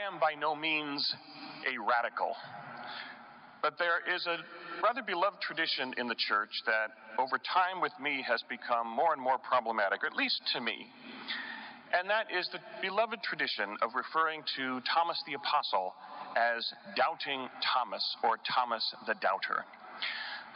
I am by no means a radical, but there is a rather beloved tradition in the church that over time with me has become more and more problematic, or at least to me. And that is the beloved tradition of referring to Thomas the Apostle as Doubting Thomas or Thomas the Doubter.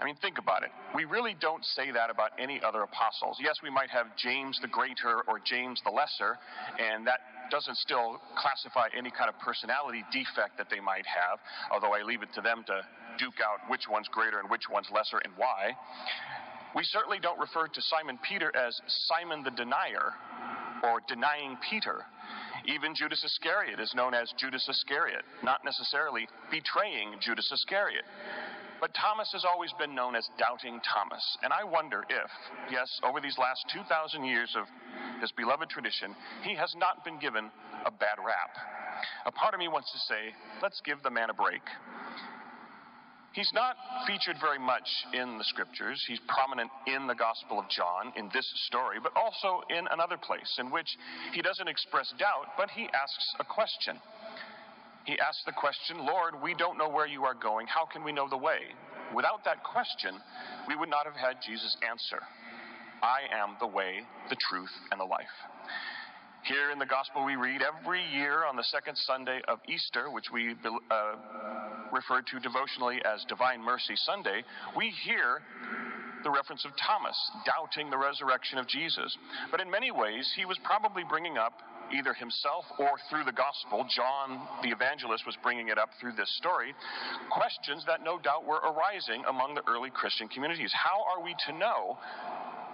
I mean, think about it. We really don't say that about any other apostles. Yes, we might have James the Greater or James the Lesser, and that doesn't still classify any kind of personality defect that they might have, although I leave it to them to duke out which one's greater and which one's lesser and why. We certainly don't refer to Simon Peter as Simon the Denier or denying Peter. Even Judas Iscariot is known as Judas Iscariot, not necessarily betraying Judas Iscariot. But Thomas has always been known as Doubting Thomas. And I wonder if, yes, over these last 2,000 years of this beloved tradition, he has not been given a bad rap. A part of me wants to say, let's give the man a break. He's not featured very much in the scriptures. He's prominent in the Gospel of John, in this story, but also in another place in which he doesn't express doubt, but he asks a question. He asks the question, Lord, we don't know where you are going. How can we know the way? Without that question, we would not have had Jesus answer I am the way, the truth, and the life. Here in the Gospel, we read every year on the second Sunday of Easter, which we uh, refer to devotionally as Divine Mercy Sunday, we hear the reference of Thomas doubting the resurrection of Jesus. But in many ways, he was probably bringing up either himself or through the gospel, John the evangelist was bringing it up through this story, questions that no doubt were arising among the early Christian communities. How are we to know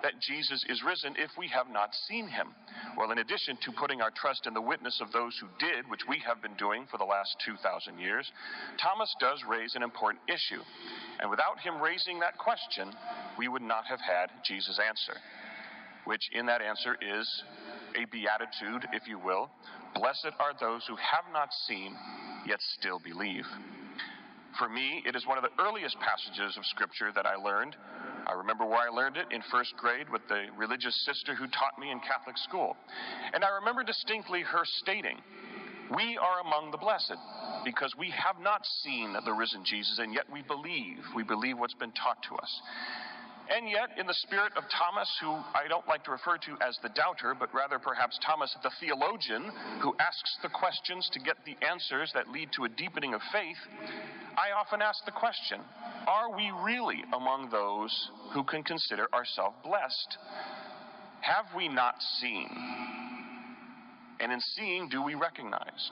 that Jesus is risen if we have not seen him? Well, in addition to putting our trust in the witness of those who did, which we have been doing for the last 2,000 years, Thomas does raise an important issue. And without him raising that question, we would not have had Jesus' answer, which in that answer is a beatitude, if you will. Blessed are those who have not seen, yet still believe. For me, it is one of the earliest passages of Scripture that I learned. I remember where I learned it in first grade with the religious sister who taught me in Catholic school. And I remember distinctly her stating, We are among the blessed because we have not seen the risen Jesus, and yet we believe. We believe what's been taught to us. And yet, in the spirit of Thomas, who I don't like to refer to as the doubter, but rather perhaps Thomas the theologian, who asks the questions to get the answers that lead to a deepening of faith, I often ask the question Are we really among those who can consider ourselves blessed? Have we not seen? And in seeing, do we recognize?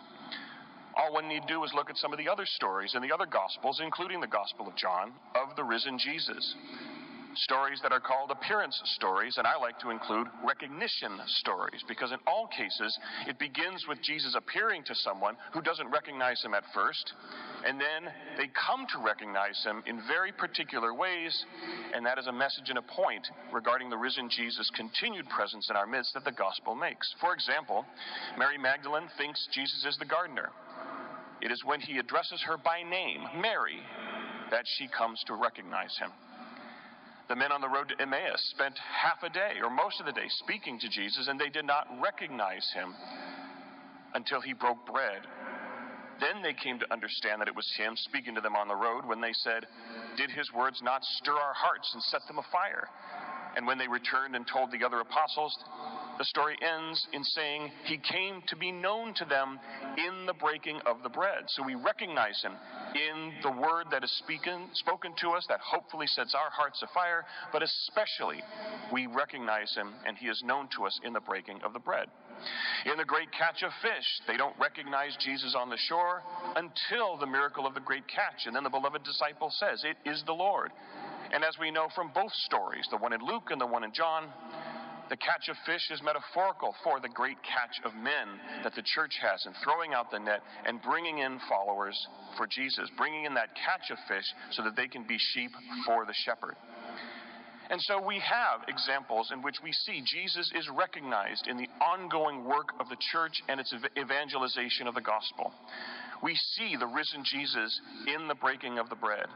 All one need do is look at some of the other stories in the other Gospels, including the Gospel of John, of the risen Jesus stories that are called appearance stories, and I like to include recognition stories because in all cases it begins with Jesus appearing to someone who doesn't recognize him at first, and then they come to recognize him in very particular ways, and that is a message and a point regarding the risen Jesus' continued presence in our midst that the gospel makes. For example, Mary Magdalene thinks Jesus is the gardener. It is when he addresses her by name, Mary, that she comes to recognize him. The men on the road to Emmaus spent half a day or most of the day speaking to Jesus, and they did not recognize him until he broke bread. Then they came to understand that it was him speaking to them on the road when they said, Did his words not stir our hearts and set them afire? And when they returned and told the other apostles, the story ends in saying he came to be known to them in the breaking of the bread. So we recognize him in the word that is speaking, spoken to us that hopefully sets our hearts afire, but especially we recognize him and he is known to us in the breaking of the bread. In the great catch of fish, they don't recognize Jesus on the shore until the miracle of the great catch. And then the beloved disciple says, It is the Lord. And as we know from both stories, the one in Luke and the one in John, the catch of fish is metaphorical for the great catch of men that the church has in throwing out the net and bringing in followers for Jesus, bringing in that catch of fish so that they can be sheep for the shepherd. And so we have examples in which we see Jesus is recognized in the ongoing work of the church and its evangelization of the gospel. We see the risen Jesus in the breaking of the bread.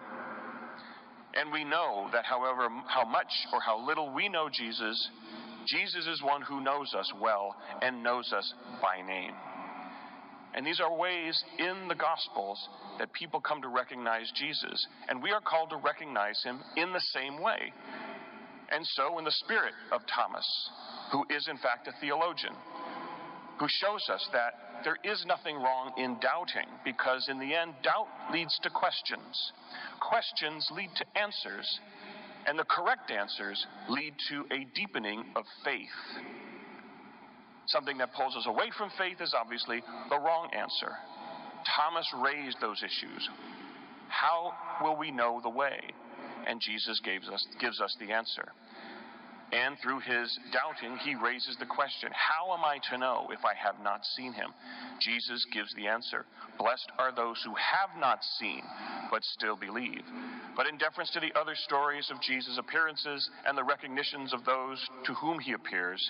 And we know that however how much or how little we know Jesus, Jesus is one who knows us well and knows us by name. And these are ways in the Gospels that people come to recognize Jesus. And we are called to recognize him in the same way. And so, in the spirit of Thomas, who is in fact a theologian, who shows us that there is nothing wrong in doubting, because in the end, doubt leads to questions. Questions lead to answers, and the correct answers lead to a deepening of faith. Something that pulls us away from faith is obviously the wrong answer. Thomas raised those issues. How will we know the way? And Jesus gives us, gives us the answer. And through his doubting, he raises the question How am I to know if I have not seen him? Jesus gives the answer Blessed are those who have not seen, but still believe. But in deference to the other stories of Jesus' appearances and the recognitions of those to whom he appears,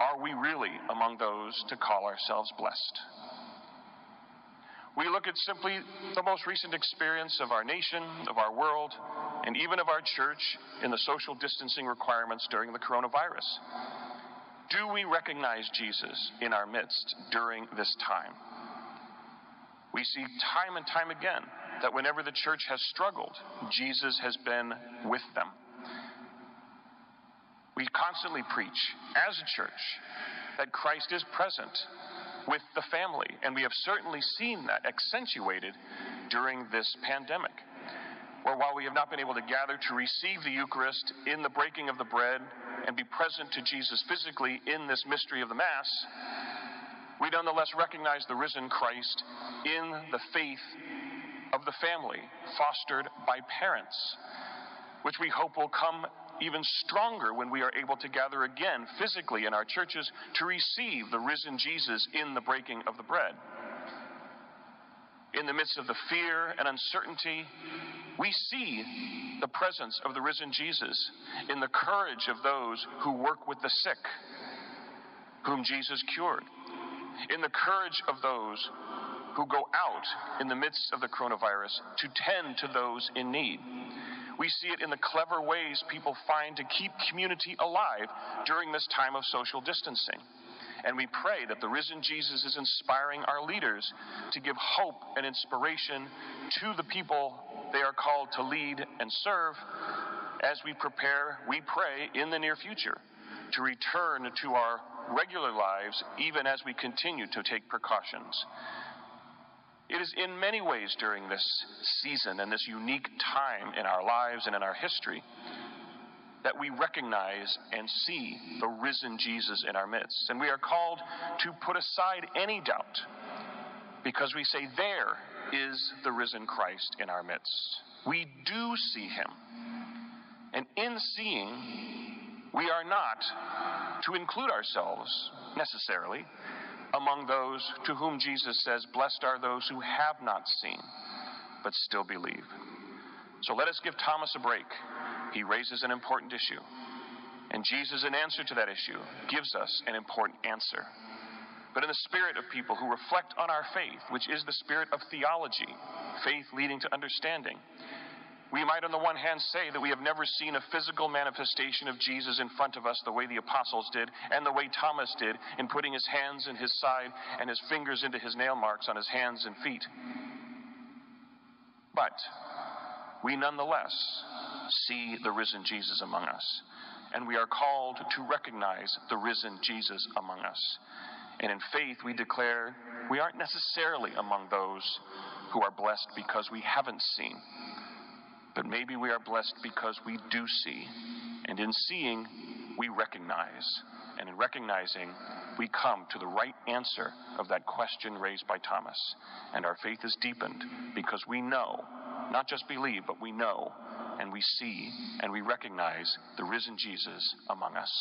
are we really among those to call ourselves blessed? We look at simply the most recent experience of our nation, of our world, and even of our church in the social distancing requirements during the coronavirus. Do we recognize Jesus in our midst during this time? We see time and time again that whenever the church has struggled, Jesus has been with them. We constantly preach as a church that Christ is present with the family. And we have certainly seen that accentuated during this pandemic. Where while we have not been able to gather to receive the Eucharist in the breaking of the bread and be present to Jesus physically in this mystery of the Mass, we nonetheless recognize the risen Christ in the faith of the family, fostered by parents, which we hope will come even stronger when we are able to gather again physically in our churches to receive the risen Jesus in the breaking of the bread. In the midst of the fear and uncertainty, we see the presence of the risen Jesus in the courage of those who work with the sick, whom Jesus cured, in the courage of those who go out in the midst of the coronavirus to tend to those in need. We see it in the clever ways people find to keep community alive during this time of social distancing. And we pray that the risen Jesus is inspiring our leaders to give hope and inspiration to the people they are called to lead and serve as we prepare, we pray, in the near future to return to our regular lives even as we continue to take precautions. It is in many ways during this season and this unique time in our lives and in our history that we recognize and see the risen Jesus in our midst. And we are called to put aside any doubt because we say, There is the risen Christ in our midst. We do see him. And in seeing, we are not to include ourselves necessarily among those to whom Jesus says, Blessed are those who have not seen, but still believe. So let us give Thomas a break. He raises an important issue. And Jesus, in answer to that issue, gives us an important answer. But in the spirit of people who reflect on our faith, which is the spirit of theology, faith leading to understanding, we might, on the one hand, say that we have never seen a physical manifestation of Jesus in front of us the way the apostles did and the way Thomas did in putting his hands in his side and his fingers into his nail marks on his hands and feet. But we nonetheless see the risen Jesus among us, and we are called to recognize the risen Jesus among us. And in faith, we declare we aren't necessarily among those who are blessed because we haven't seen but maybe we are blessed because we do see. And in seeing, we recognize. And in recognizing, we come to the right answer of that question raised by Thomas. And our faith is deepened because we know, not just believe, but we know, and we see, and we recognize the risen Jesus among us.